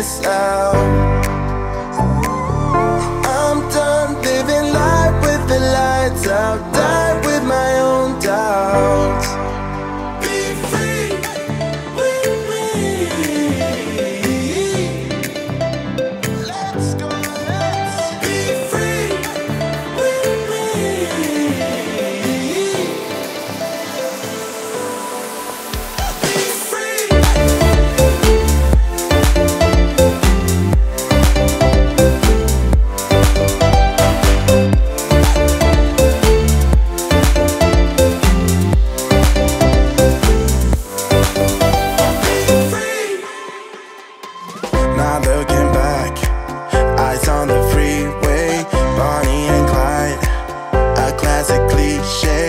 Miss out. On the freeway, Bonnie and Clyde, a classic cliche.